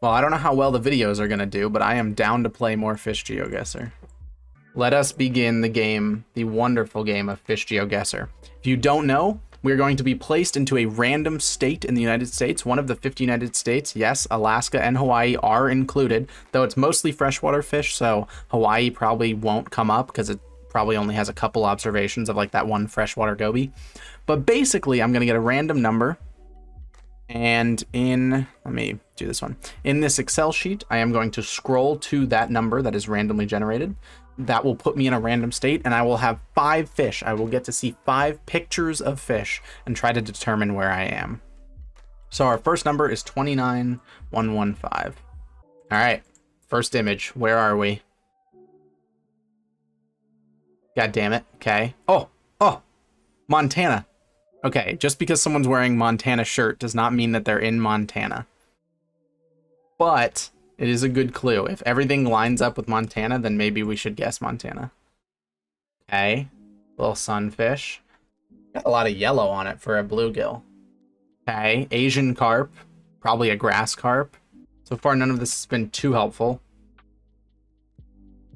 Well, I don't know how well the videos are going to do, but I am down to play more Fish GeoGuessr. Let us begin the game, the wonderful game of Fish GeoGuessr. If you don't know, we're going to be placed into a random state in the United States, one of the 50 United States. Yes, Alaska and Hawaii are included, though it's mostly freshwater fish, so Hawaii probably won't come up because it probably only has a couple observations of like that one freshwater goby. But basically, I'm going to get a random number. And in, let me do this one. In this Excel sheet, I am going to scroll to that number that is randomly generated. That will put me in a random state and I will have five fish. I will get to see five pictures of fish and try to determine where I am. So our first number is 29115. All right, first image. Where are we? God damn it. Okay. Oh, oh, Montana. Okay, just because someone's wearing Montana shirt does not mean that they're in Montana. But it is a good clue. If everything lines up with Montana, then maybe we should guess Montana. Okay, little sunfish. Got a lot of yellow on it for a bluegill. Okay, Asian carp, probably a grass carp. So far, none of this has been too helpful.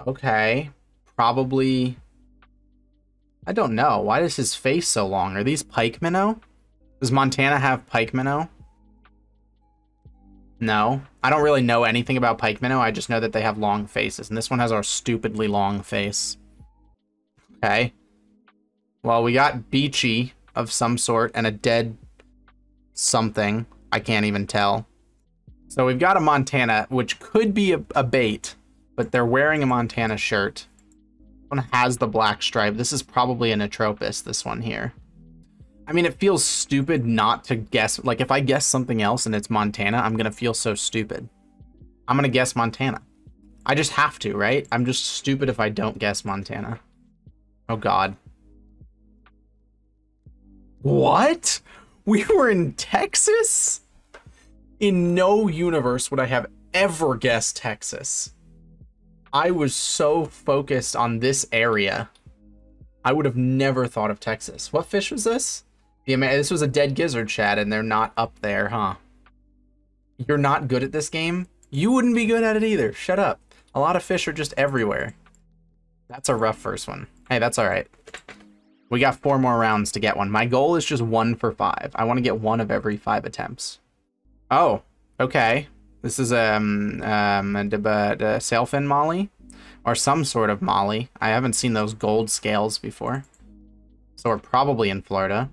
Okay, probably I don't know. Why is his face so long? Are these pike minnow? Does Montana have pike minnow? No. I don't really know anything about pike minnow. I just know that they have long faces. And this one has our stupidly long face. Okay. Well, we got beachy of some sort and a dead something. I can't even tell. So we've got a Montana, which could be a, a bait, but they're wearing a Montana shirt one has the black stripe. This is probably an Atropus, this one here. I mean, it feels stupid not to guess. Like, if I guess something else and it's Montana, I'm going to feel so stupid. I'm going to guess Montana. I just have to, right? I'm just stupid if I don't guess Montana. Oh, God. What? We were in Texas? In no universe would I have ever guessed Texas. I was so focused on this area. I would have never thought of Texas. What fish was this? The this was a dead gizzard shad, and they're not up there, huh? You're not good at this game? You wouldn't be good at it either. Shut up. A lot of fish are just everywhere. That's a rough first one. Hey, that's all right. We got four more rounds to get one. My goal is just one for five. I want to get one of every five attempts. Oh, okay. This is um, um, a, a, a sailfin molly or some sort of molly. I haven't seen those gold scales before. So we're probably in Florida.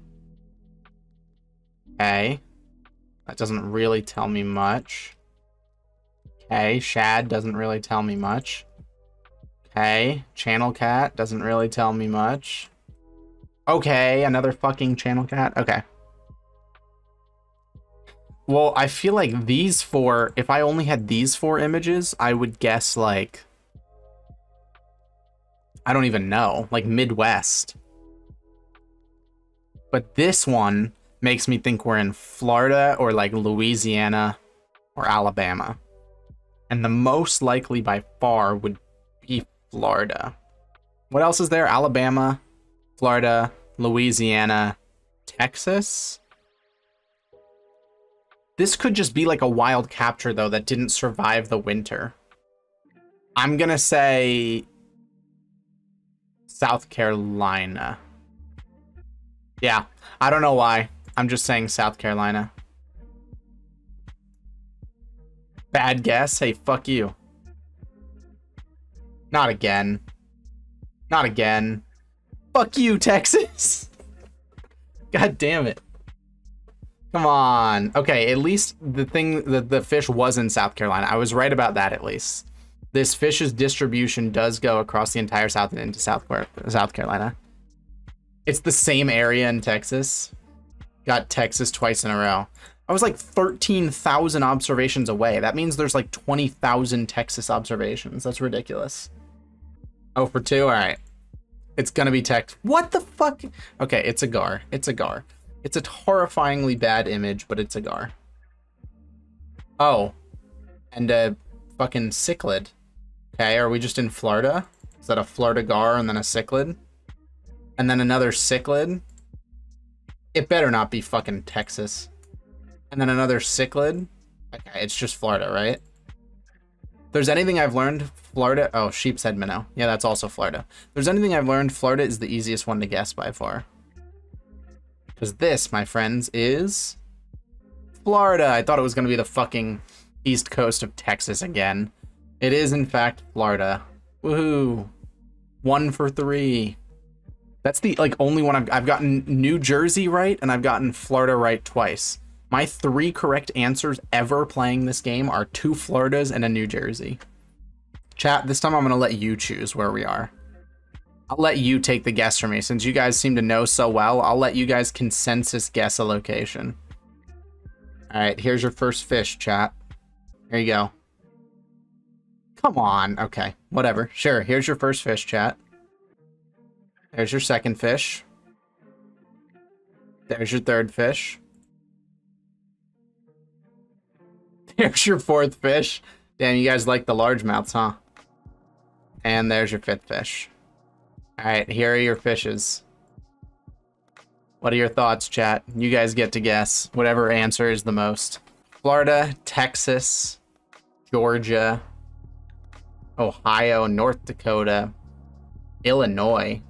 Okay. That doesn't really tell me much. Okay, shad doesn't really tell me much. Okay, channel cat doesn't really tell me much. Okay, another fucking channel cat. Okay. Well, I feel like these four, if I only had these four images, I would guess like, I don't even know, like Midwest. But this one makes me think we're in Florida or like Louisiana or Alabama. And the most likely by far would be Florida. What else is there? Alabama, Florida, Louisiana, Texas? This could just be like a wild capture, though, that didn't survive the winter. I'm to say South Carolina. Yeah, I don't know why. I'm just saying South Carolina. Bad guess? Hey, fuck you. Not again. Not again. Fuck you, Texas. God damn it. Come on. Okay, at least the thing that the fish was in South Carolina. I was right about that at least. This fish's distribution does go across the entire South and into South South Carolina. It's the same area in Texas. Got Texas twice in a row. I was like 13,000 observations away. That means there's like 20,000 Texas observations. That's ridiculous. Oh, for two? All right. It's gonna be Tex. What the fuck? Okay, it's a gar. It's a gar. It's a horrifyingly bad image, but it's a gar. Oh. And a fucking cichlid. Okay, are we just in Florida? Is that a Florida gar and then a cichlid? And then another cichlid? It better not be fucking Texas. And then another cichlid? Okay, it's just Florida, right? If there's anything I've learned, Florida. Oh, Sheepshead Minnow. Yeah, that's also Florida. If there's anything I've learned, Florida is the easiest one to guess by far. Because this, my friends, is Florida. I thought it was going to be the fucking east coast of Texas again. It is, in fact, Florida. Woohoo. One for three. That's the like only one I've, I've gotten New Jersey right and I've gotten Florida right twice. My three correct answers ever playing this game are two Floridas and a New Jersey. Chat, this time I'm going to let you choose where we are. I'll let you take the guess for me. Since you guys seem to know so well, I'll let you guys consensus guess a location. All right, here's your first fish, chat. Here you go. Come on. Okay, whatever. Sure, here's your first fish, chat. There's your second fish. There's your third fish. There's your fourth fish. Damn, you guys like the largemouths, huh? And there's your fifth fish. Alright, here are your fishes. What are your thoughts, chat? You guys get to guess whatever answer is the most. Florida, Texas, Georgia, Ohio, North Dakota, Illinois.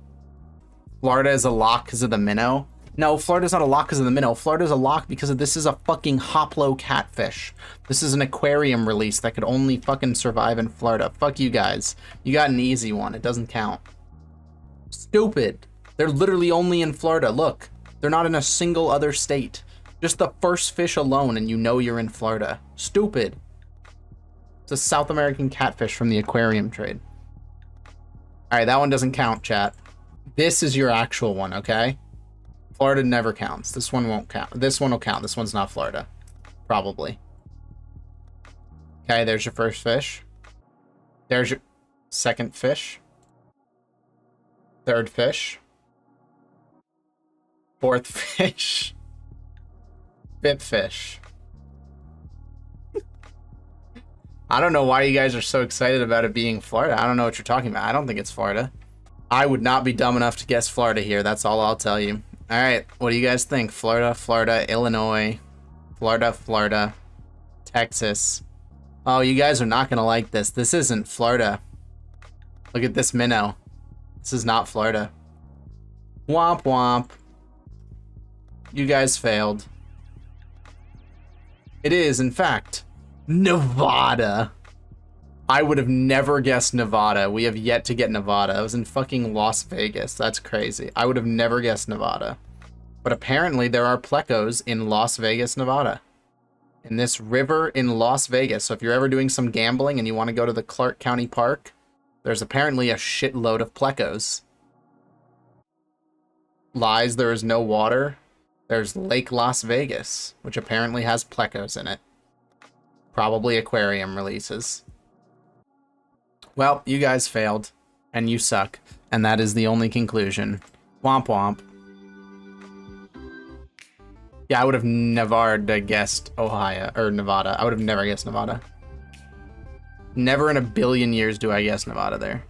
Florida is a lock because of the minnow. No, Florida's not a lock because of the minnow. Florida's a lock because of this is a fucking hoplo catfish. This is an aquarium release that could only fucking survive in Florida. Fuck you guys. You got an easy one. It doesn't count. Stupid. They're literally only in Florida. Look, they're not in a single other state. Just the first fish alone and you know you're in Florida. Stupid. It's a South American catfish from the aquarium trade. Alright, that one doesn't count, chat. This is your actual one, okay? Florida never counts. This one won't count. This one will count. This one's not Florida. Probably. Okay, there's your first fish. There's your second fish. Third fish. Fourth fish. Fifth fish. I don't know why you guys are so excited about it being Florida. I don't know what you're talking about. I don't think it's Florida. I would not be dumb enough to guess Florida here. That's all I'll tell you. All right, what do you guys think? Florida, Florida, Illinois, Florida, Florida, Texas. Oh, you guys are not going to like this. This isn't Florida. Look at this minnow. This is not Florida. Womp womp. You guys failed. It is, in fact, Nevada. I would have never guessed Nevada. We have yet to get Nevada. I was in fucking Las Vegas. That's crazy. I would have never guessed Nevada. But apparently there are plecos in Las Vegas, Nevada. In this river in Las Vegas. So if you're ever doing some gambling and you want to go to the Clark County Park, there's apparently a shitload of plecos. Lies, there is no water. There's Lake Las Vegas, which apparently has plecos in it. Probably aquarium releases. Well, you guys failed, and you suck, and that is the only conclusion. Womp womp. Yeah, I would have never guessed Ohio, or Nevada. I would have never guessed Nevada. Never in a billion years do I guess Nevada there.